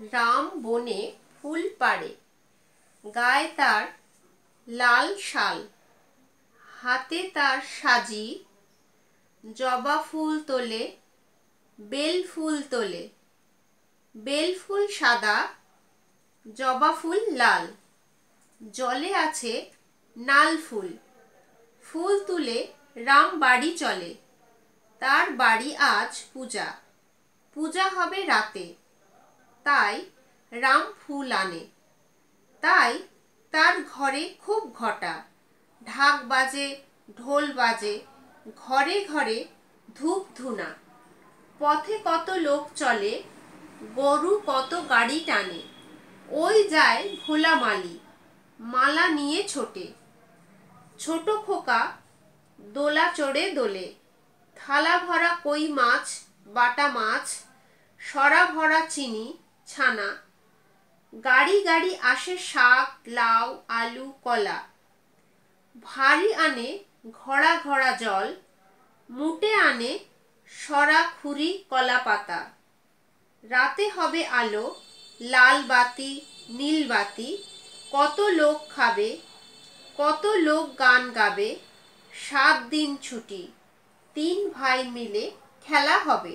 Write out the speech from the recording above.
রাম বনে ফুল পাড়ে, গায়ে তার লাল শাল, হাতে তার সাজি জবা ফুল তোলে, বেল ফুল তোলে, বেল ফুল সাদা, জবা ফুল লাল, জলে আছে নাল ফুল ফুল তুলে রাম বাড়ি চলে, তার বাড়ি আজ পূজা পূজা হবে রাতে। তাই রাম ফুল আনে। তাই তার ঘরে খুব ঘটা। ঢাক বাজে, ঢোল বাজে, ঘরে ঘরে ধূপ ধুনা। পথে কত লোক চলে, গরু কত গাড়ি টানে। ওই যায় ভোলা মালি, মালা নিয়ে ছোটে। ছোট খোকা দোলা চড়ে দোলে। থালা ভরা কই মাছ, বাটা মাছ, সরা ভরা চিনি ছানা। গাড়ি গাড়ি আসে শাক, লাউ, আলু, কলা। ভারী আনে ঘড়া ঘড়া জল, মুটে আনে সরা খুরি কলা পাতা। রাতে হবে আলো, লাল বাতি, নীল বাতি, কত লোক খাবে, কত লোক গান গাবে, সাত দিন ছুটি, তিন ভাই মিলে খেলা হবে।